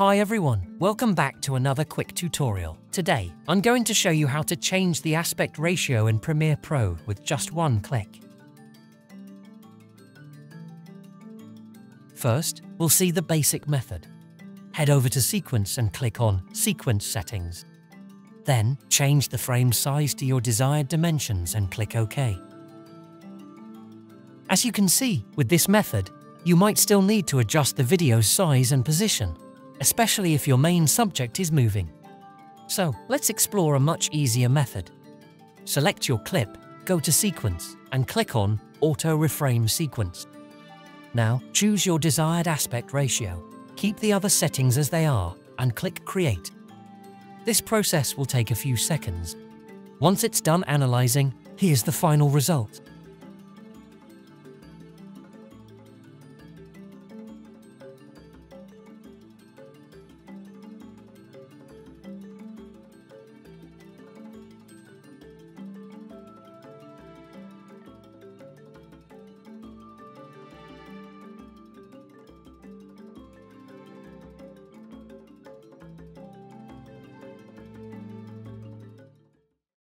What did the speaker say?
Hi everyone, welcome back to another quick tutorial. Today, I'm going to show you how to change the aspect ratio in Premiere Pro with just one click. First, we'll see the basic method. Head over to Sequence and click on Sequence Settings. Then, change the frame size to your desired dimensions and click OK. As you can see, with this method, you might still need to adjust the video's size and position, especially if your main subject is moving. So let's explore a much easier method. Select your clip, go to Sequence, and click on Auto Reframe Sequence. Now choose your desired aspect ratio. Keep the other settings as they are and click Create. This process will take a few seconds. Once it's done analysing, here's the final result.